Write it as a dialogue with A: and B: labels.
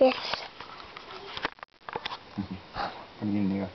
A: Yes.
B: What are you gonna.